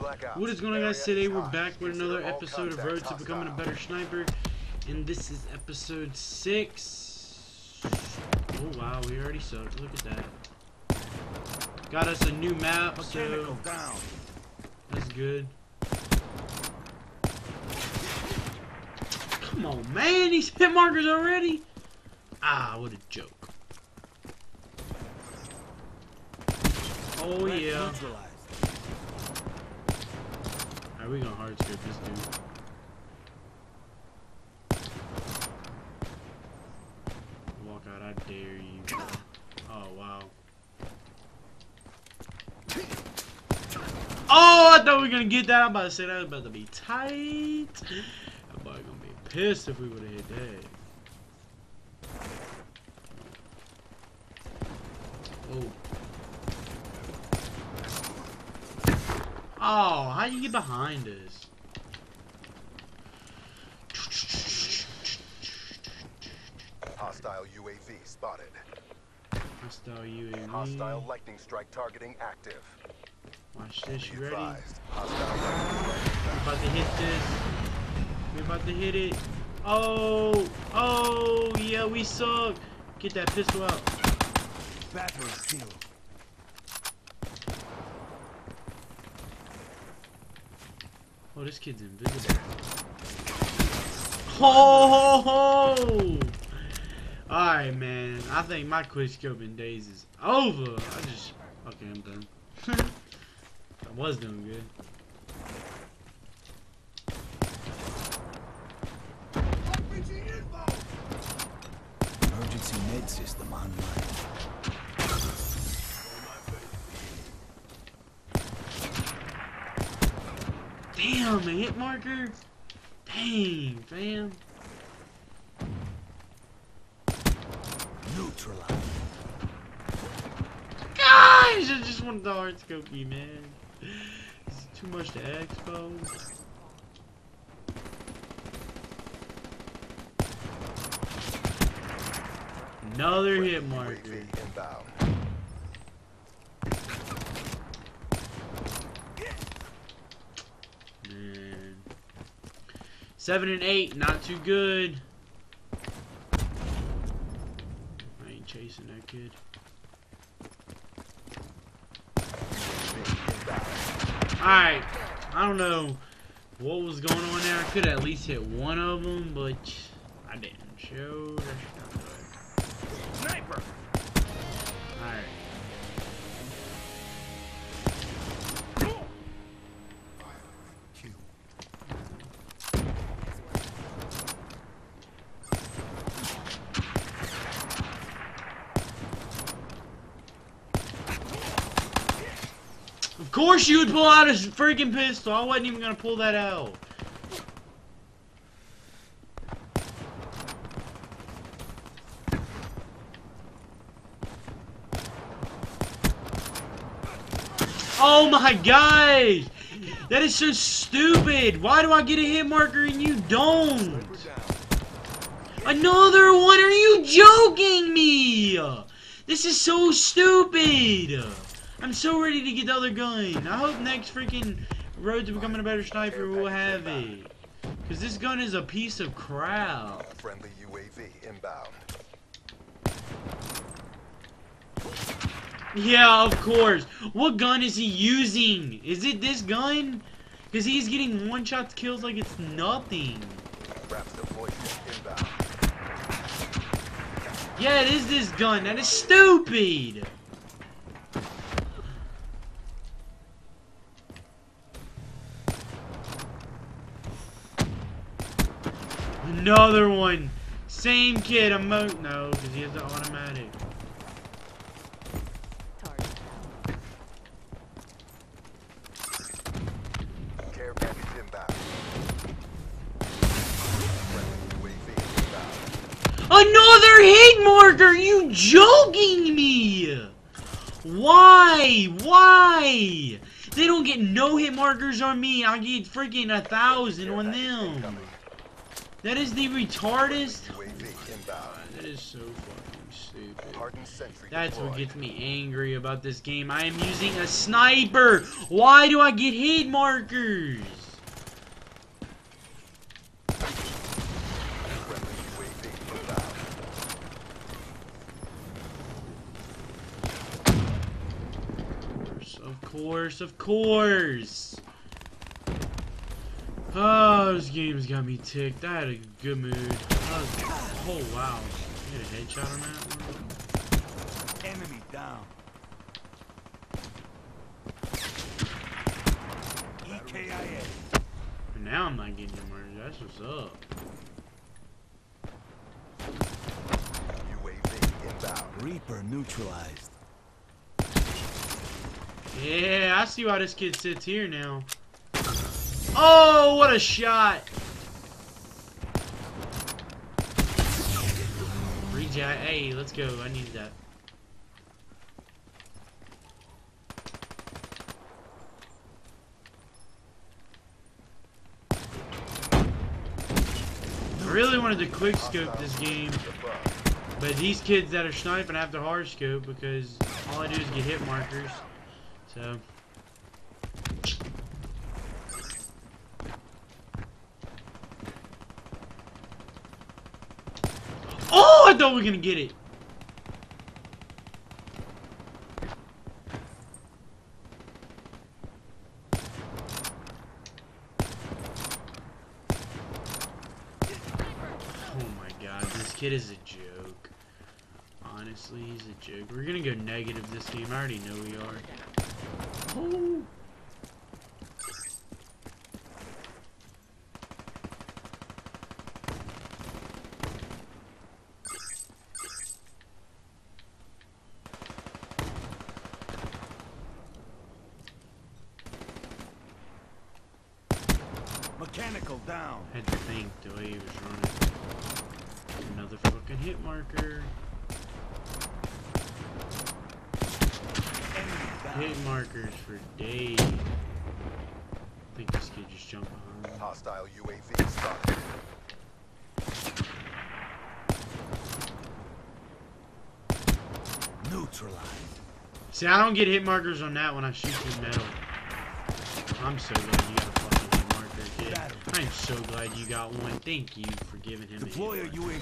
blackout. What is going on guys? Today we're back with another episode of contacts Road to Becoming a. Better Sniper. And this is episode 6. Oh wow, we already suck. Look at that. Got us a new map, so that's good. Come on, man, these hit markers already? Ah, what a joke. Oh yeah. We gonna hard scope this dude. Walk out, I dare you. Oh wow. Oh, I thought we were gonna get that. I'm about to say that was about to be tight. That boy gonna be pissed if we would have hit that. Oh. Oh, how do you get behind us? Hostile UAV spotted. Hostile UAV. Hostile lightning strike targeting active. Watch this, you ready? advised. Hostile lightning about to hit this. We're about to hit it. Oh, oh, yeah, we suck. Get that pistol out. Battery killed. Oh, this kid's invisible. Ho ho ho! Alright, man. I think my quick scoping days is over. I just. Okay, I'm done. I was doing good. Emergency med system online. Damn, a hit marker? Dang, fam. Neutralized. Gosh, I just wanted the hard scope you, man. It's too much to expose. Another hit marker. UAV inbound. Man. Seven and eight, not too good. I ain't chasing that kid. Alright, I don't know what was going on there. I could at least hit one of them, but I didn't. Show. Sniper. Alright. Of course you would pull out a freaking pistol. I wasn't even gonna pull that out. Oh my gosh! That is so stupid! Why do I get a hit marker and you don't? Another one? Are you joking me? This is so stupid. I'm so ready to get the other gun. I hope next freaking Road to Becoming a Better Sniper will have it. Because this gun is a piece of crap. Friendly UAV inbound. Yeah, of course. What gun is he using? Is it this gun? Because he's getting one-shot kills like it's nothing. Wraith deployment inbound. Yeah, it is this gun. That is stupid. Another one. Same kid. Emo no, because he has the automatic. Care package inbound. Friendly UAV inbound. Another hit marker. You joking me? Why? Why? They don't get no hit markers on me. I get freaking a thousand on them. That is the retardest. That is so fucking stupid. stupid. Hardened sentry That's what gets me angry about this game. I am using a sniper. Why do I get hit markers? Friendly UAV inbound. Of course, of course. Oh, this game's got me ticked. I had a good mood. Was- oh wow, you had a headshot on that one. Enemy down. E EKIA. And now I'm not getting hit markers. That's what's up. UAV inbound. Reaper neutralized. Yeah, I see why this kid sits here now. Oh, what a shot! Reject. Hey, let's go. I need that. I really wanted to quick scope this game, but these kids that are sniping have to hard scope because all I do is get hit markers. So. We were gonna get it. Oh my god, this kid is a joke. Honestly, he's a joke. We're gonna go negative this game. I already know we are. Oh. Mechanical down. Had to think the way he was running. Another fucking hit marker. Hit markers for days. I think this kid just jumped behind. Hostile UAV spotted. Neutralized. See, I don't get hit markers on that when I shoot through metal. I'm so glad you got a fucking hit marker, kid. Got him. I'm so glad you got one. Thank you for giving him Deploy a a. UAV.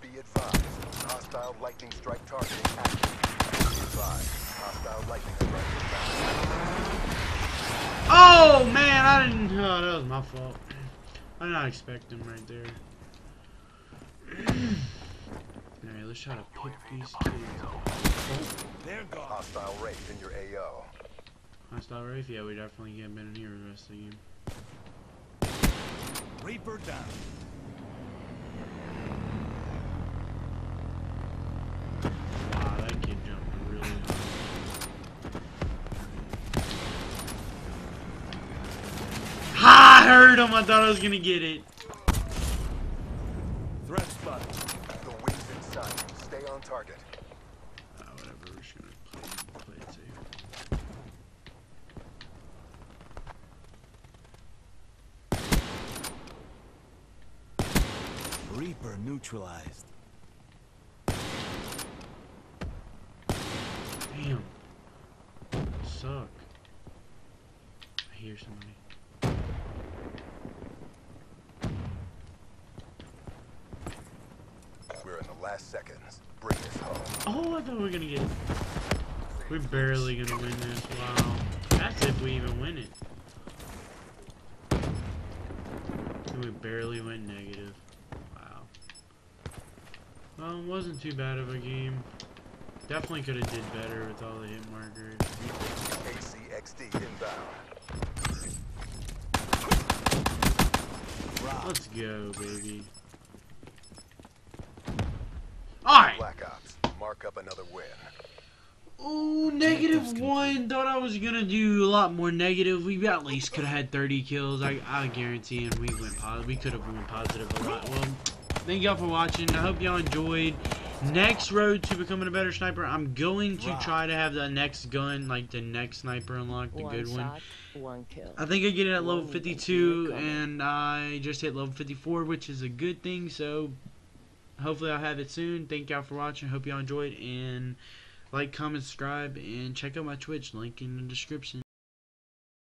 Be advised. Hostile lightning strike targeting active. Be advised. Hostile lightning strike inbound. Oh man, I didn't. Oh, that was my fault. I did not expect him right there. Alright, let's try to pick these kids up. Oh. They're gone. Hostile Wraith in your AO. Hostile Wraith? Yeah, we definitely get been in here the rest of the game. Reaper down. Wow, that kid jumped really I heard him! I thought I was gonna get it. Threat spotted. The wings in sight. Stay on target. Ah, whatever, we're just gonna play, play it safe. Reaper neutralized. Damn. Suck. I hear somebody. We're in the last seconds. Bring this home. Oh, I thought we were gonna get it. We're barely gonna win this. Wow. That's if we even win it. And we barely went negative. Wow. Well, it wasn't too bad of a game. Definitely could have did better with all the hit markers. HC-XD inbound. Let's go, baby. Alright. Black Ops, mark up another win. Ooh, negative one. Thought I was gonna do a lot more negative. We at least could have had 30 kills. I, I guarantee, and we went positive. We could have went positive a lot. Well, thank y'all for watching. I hope y'all enjoyed. Next road to becoming a better sniper. I'm going to try to have the next gun, like the next sniper unlock, the one good shot, one. one kill. I think I get it at level 52, and I just hit level 54, which is a good thing. So hopefully I'll have it soon. Thank y'all for watching. Hope y'all enjoyed. And like, comment, subscribe, and check out my Twitch. Link in the description.